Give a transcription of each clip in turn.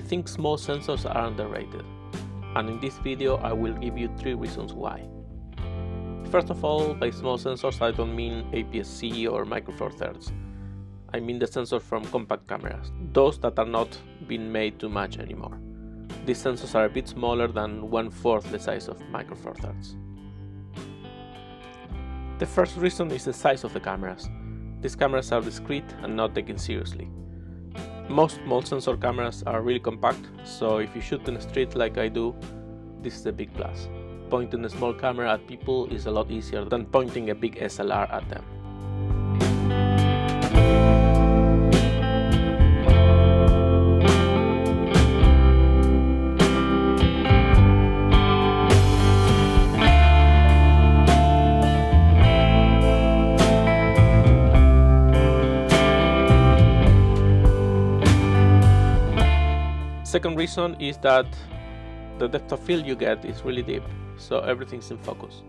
think small sensors are underrated, and in this video I will give you 3 reasons why. First of all, by small sensors I don't mean APS-C or Micro Four Thirds. I mean the sensors from compact cameras, those that are not being made too much anymore. These sensors are a bit smaller than one fourth the size of Micro Four Thirds. The first reason is the size of the cameras. These cameras are discreet and not taken seriously. Most small sensor cameras are really compact, so if you shoot in the street like I do, this is a big plus. Pointing a small camera at people is a lot easier than pointing a big SLR at them. Second reason is that the depth of field you get is really deep, so everything's in focus.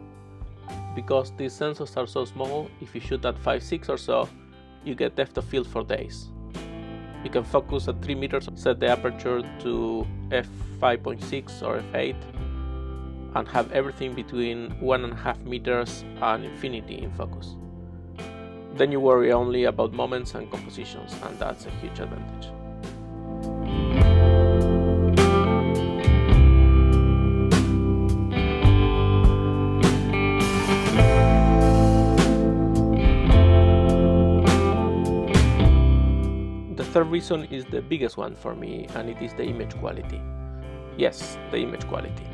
Because these sensors are so small, if you shoot at 5.6 or so, you get depth of field for days. You can focus at 3 meters, set the aperture to f5.6 or f8, and have everything between 1.5 meters and infinity in focus. Then you worry only about moments and compositions, and that's a huge advantage. Third reason is the biggest one for me, and it is the image quality. Yes, the image quality.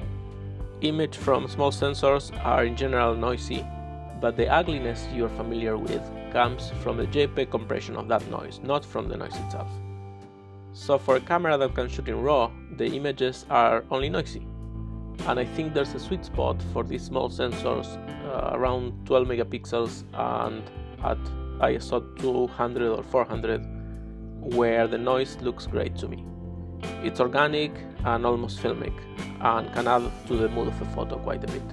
Image from small sensors are in general noisy, but the ugliness you're familiar with comes from the JPEG compression of that noise, not from the noise itself. So for a camera that can shoot in RAW, the images are only noisy. And I think there's a sweet spot for these small sensors uh, around 12 megapixels and at ISO 200 or 400 where the noise looks great to me. It's organic and almost filmic, and can add to the mood of a photo quite a bit.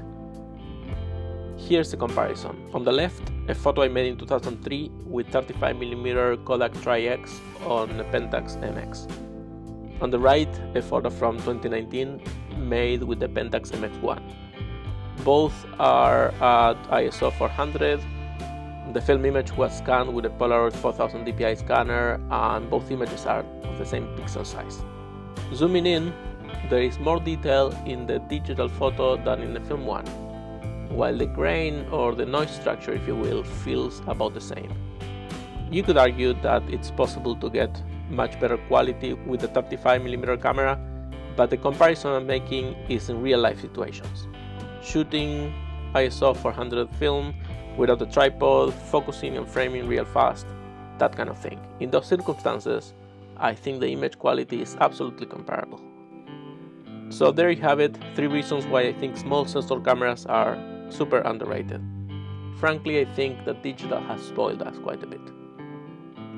Here's a comparison. On the left, a photo I made in 2003 with 35mm Kodak Tri-X on a Pentax MX. On the right, a photo from 2019 made with the Pentax MX1. Both are at ISO 400 the film image was scanned with a Polaroid 4000 DPI scanner and both images are of the same pixel size. Zooming in, there is more detail in the digital photo than in the film one, while the grain or the noise structure, if you will, feels about the same. You could argue that it's possible to get much better quality with the 35mm camera, but the comparison I'm making is in real life situations. Shooting ISO 400 film without a tripod, focusing and framing real fast, that kind of thing. In those circumstances, I think the image quality is absolutely comparable. So there you have it, three reasons why I think small sensor cameras are super underrated. Frankly, I think that digital has spoiled us quite a bit.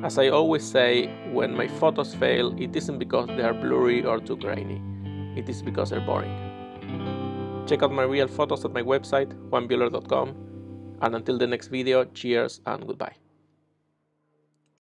As I always say, when my photos fail, it isn't because they are blurry or too grainy, it is because they're boring. Check out my real photos at my website, juanbuhler.com, and until the next video, cheers and goodbye.